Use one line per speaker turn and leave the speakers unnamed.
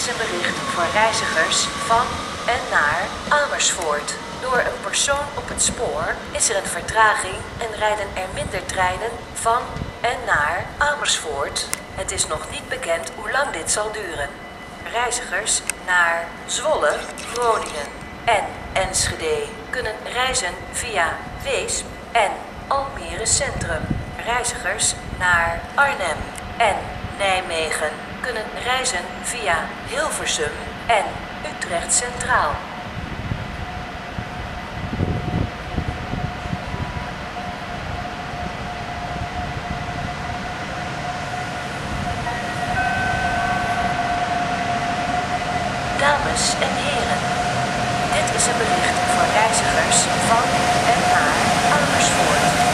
is een bericht voor reizigers van en naar Amersfoort. Door een persoon op het spoor is er een vertraging en rijden er minder treinen van en naar Amersfoort. Het is nog niet bekend hoe lang dit zal duren. Reizigers naar Zwolle, Groningen en Enschede kunnen reizen via Weesp en Almere Centrum. Reizigers naar Arnhem en Nijmegen kunnen reizen via Hilversum en Utrecht Centraal. Dames en heren, dit is een bericht voor reizigers van en naar Amersfoort.